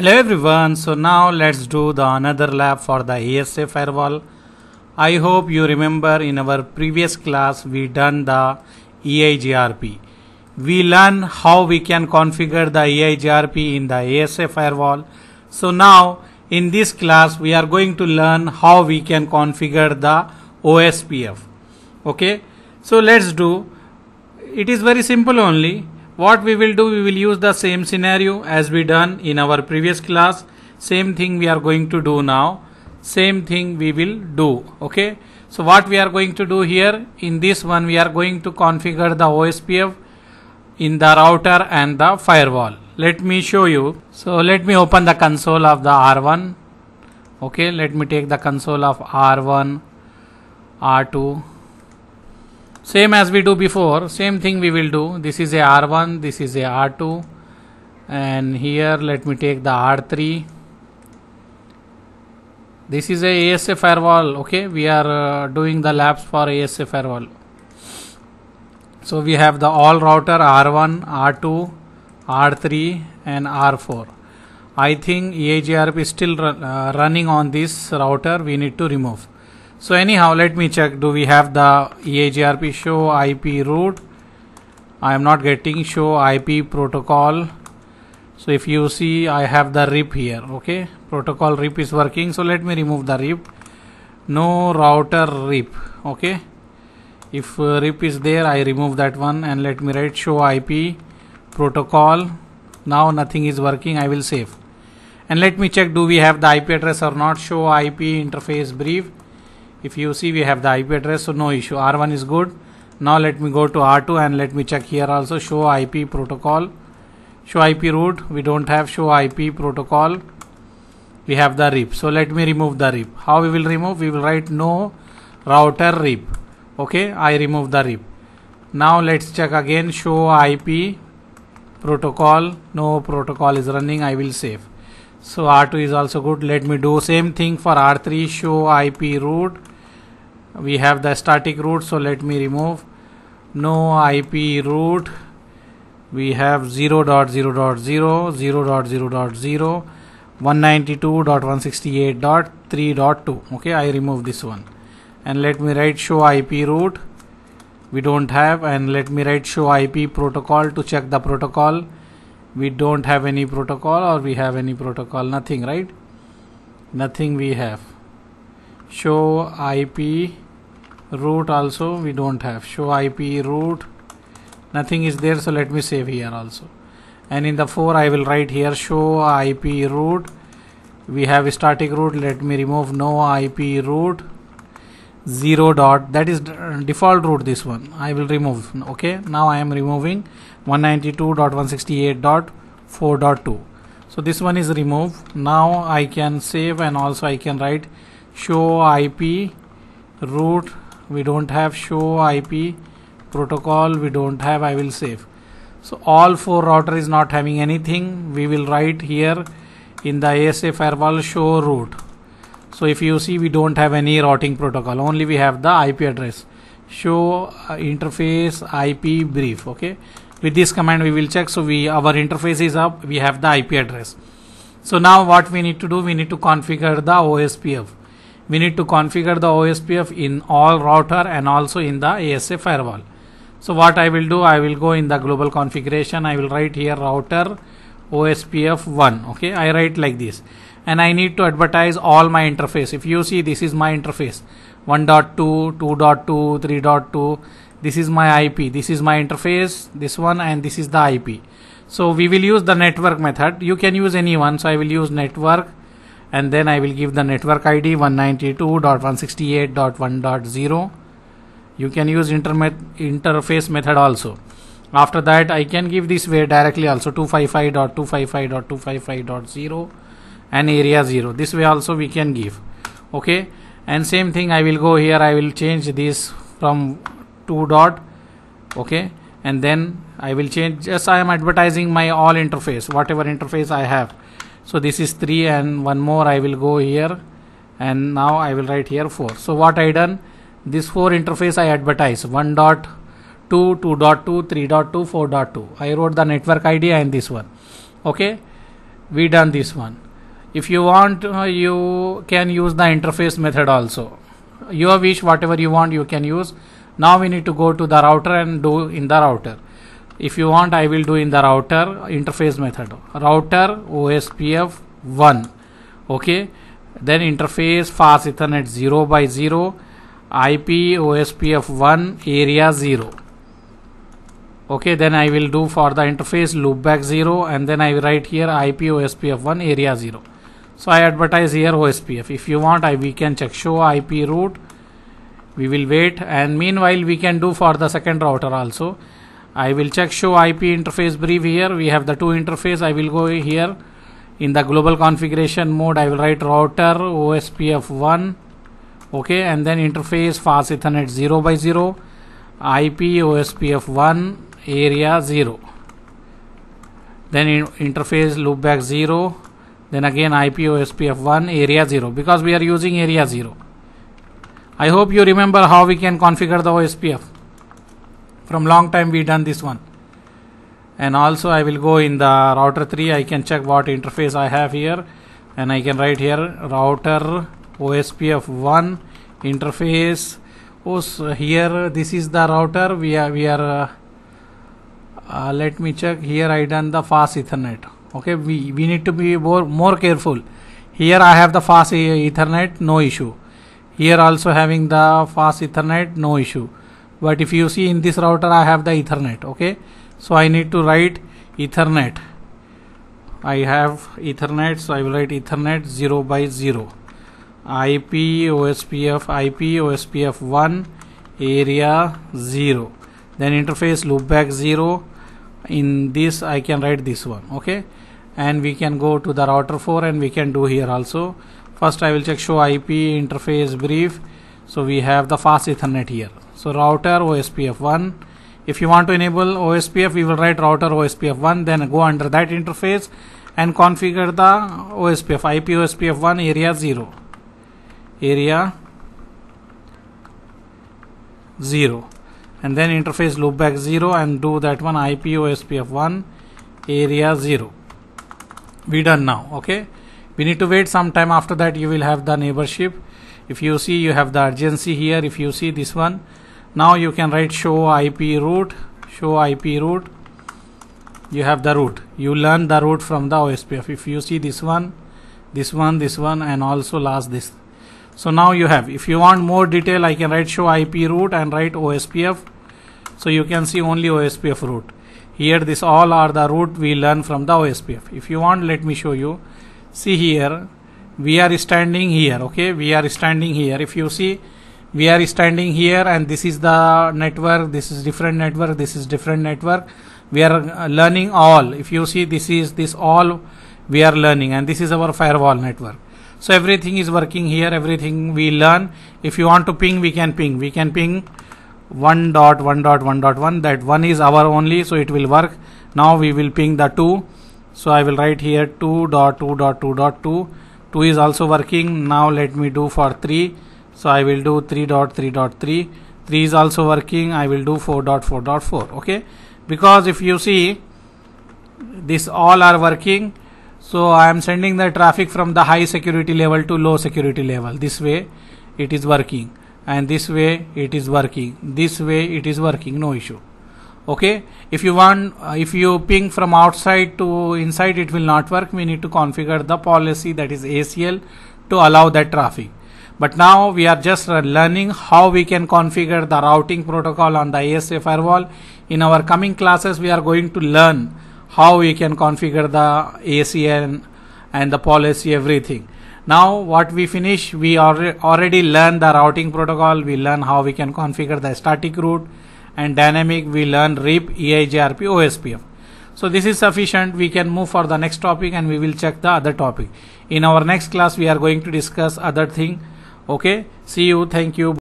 Hello everyone, so now let's do the another lab for the ASA firewall. I hope you remember in our previous class we done the EIGRP. We learn how we can configure the EIGRP in the ASA firewall. So now in this class we are going to learn how we can configure the OSPF. Okay, so let's do. It is very simple only what we will do we will use the same scenario as we done in our previous class. Same thing we are going to do now. Same thing we will do okay? So what we are going to do here in this one we are going to configure the OSPF in the router and the firewall. Let me show you. So let me open the console of the R1 okay? Let me take the console of R1 R2 same as we do before same thing we will do. This is a r1 this is a r2 and here let me take the r3 this is a asa firewall okay? We are uh, doing the labs for asa firewall. So we have the all router r1 r2 r3 and r4 i think eigrp is still uh, running on this router. We need to remove so anyhow let me check. Do we have the EIGRP show IP route I am not getting show IP protocol. So if you see I have the RIP here okay? Protocol RIP is working. So let me remove the RIP. No router RIP okay? If uh, RIP is there I remove that one and let me write show IP protocol. Now nothing is working. I will save. And let me check do we have the IP address or not? Show IP interface brief if you see we have the IP address so no issue. R1 is good. Now let me go to R2 and let me check here also. Show IP protocol. Show IP route we don't have show IP protocol. We have the RIP. So let me remove the RIP. How we will remove? We will write no router RIP. Okay I remove the RIP. Now let's check again. Show IP protocol. No protocol is running. I will save. So R2 is also good. Let me do same thing for R3 show IP route we have the static route so let me remove. No IP route. We have 0.0.0 0.0.0 192.168.3.2 okay I remove this one. And let me write show IP route. We don't have and let me write show IP protocol to check the protocol. We don't have any protocol or we have any protocol? Nothing right? Nothing we have show IP route also we don't have. Show IP route nothing is there so let me save here also. And in the 4 I will write here show IP route we have static route let me remove no IP route 0 dot that is default route this one. I will remove okay? Now I am removing 192.168.4.2 so this one is removed. Now I can save and also I can write show IP route we don't have show IP protocol we don't have I will save. So all four router is not having anything. We will write here in the ASA firewall show route so if you see we don't have any routing protocol. Only we have the IP address. Show uh, interface IP brief okay? With this command we will check. So we our interface is up. We have the IP address. So now what we need to do? We need to configure the OSPF we need to configure the OSPF in all router and also in the ASA firewall. So what I will do I will go in the global configuration. I will write here router OSPF 1 okay? I write like this. And I need to advertise all my interface. If you see this is my interface. 1.2 2.2 3.2 this is my IP this is my interface this one and this is the IP so we will use the network method. You can use any one so I will use network and then I will give the network ID 192.168.1.0 you can use interface method also. After that I can give this way directly also 255.255.255.0 and area 0 this way also we can give. Okay? And same thing I will go here I will change this from 2 dot. Okay? And then I will change just I am advertising my all interface whatever interface I have so this is 3 and one more I will go here. And now I will write here 4 so what I done? This 4 interface I advertise. 1 dot 2 2.2 3.2 4.2 I wrote the network ID and this one. Okay? We done this one. If you want uh, you can use the interface method also. Your wish whatever you want you can use. Now we need to go to the router and do in the router if you want I will do in the router interface method. Router OSPF 1 okay? Then interface fast ethernet 0 by 0 IP OSPF 1 area 0 okay? Then I will do for the interface loopback 0 and then I write here IP OSPF 1 area 0 so I advertise here OSPF if you want I we can check show IP route. We will wait and meanwhile we can do for the second router also I will check show IP interface brief here. We have the two interface. I will go here. In the global configuration mode I will write router OSPF 1 okay and then interface fast ethernet 0 by 0 IP OSPF 1 area 0 then in interface loopback 0 then again IP OSPF 1 area 0 because we are using area 0 I hope you remember how we can configure the OSPF from long time we done this one. And also I will go in the router 3 I can check what interface I have here. And I can write here router OSPF 1 interface. Oh so here this is the router. We are we are uh, uh, let me check. Here I done the fast ethernet. Okay we, we need to be more more careful. Here I have the fast ethernet no issue. Here also having the fast ethernet no issue but if you see in this router I have the ethernet okay? So I need to write ethernet. I have ethernet so I will write ethernet 0 by 0 IP OSPF IP OSPF 1 area 0 then interface loopback 0 in this I can write this one okay? And we can go to the router 4 and we can do here also. First I will check show IP interface brief. So we have the fast ethernet here so router OSPF 1 if you want to enable OSPF we will write router OSPF 1 then go under that interface and configure the OSPF IP OSPF 1 area 0 area 0 and then interface loopback 0 and do that one IP OSPF 1 area 0 we done now okay? We need to wait some time. After that you will have the neighborship. If you see you have the urgency here. If you see this one now you can write show IP route show IP route. You have the route. You learn the route from the OSPF if you see this one this one this one and also last this. So now you have if you want more detail I can write show IP route and write OSPF so you can see only OSPF route. Here this all are the route we learn from the OSPF if you want let me show you. See here we are standing here okay? We are standing here. If you see we are standing here and this is the network this is different network this is different network. We are uh, learning all. If you see this is this all we are learning and this is our firewall network. So everything is working here everything we learn. If you want to ping we can ping. We can ping 1 dot 1 dot 1 dot 1 that 1 is our only so it will work. Now we will ping the 2 so I will write here 2 dot 2 dot 2 dot 2 2 is also working. Now let me do for 3 so I will do 3.3.3 3 3 3 is also working. I will do 4.4.4 4 4 okay? Because if you see this all are working. So I am sending the traffic from the high security level to low security level. This way it is working. And this way it is working. This way it is working. No issue. Okay? If you want uh, if you ping from outside to inside it will not work. We need to configure the policy that is ACL to allow that traffic but now we are just uh, learning how we can configure the routing protocol on the ASA firewall. In our coming classes we are going to learn how we can configure the ACN and the policy everything. Now what we finish we already learned the routing protocol. We learn how we can configure the static route and dynamic. We learn RIP EIGRP OSPF so this is sufficient. We can move for the next topic and we will check the other topic. In our next class we are going to discuss other thing okay? See you. Thank you